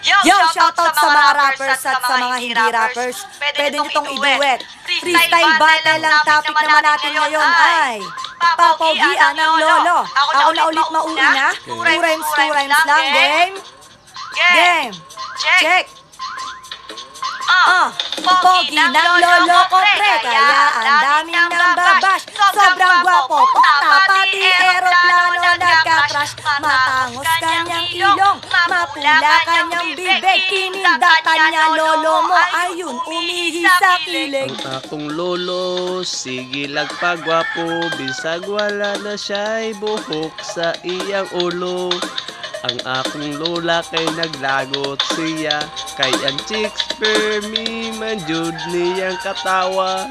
Yo, shoutout sa mga rappers at sa mga hindi rappers. Pwede nyo itong iduet. Freestyle battle ang topic naman natin ngayon ay Papogian ng Lolo. Ako na ulit mauuna. Two rhymes, two rhymes lang. Game? Game. Check. Ah, pogi ng lolo Mapula kanyang bibig Kinindatan niya lolo mo. Ayun umihi sa kilig. Ang akong lolo, sige lagpagwapo Bisag wala na siya'y buhok sa iyang ulo. Ang akong lola kay naglagot siya Kay ang chicks per me man jud niyang katawa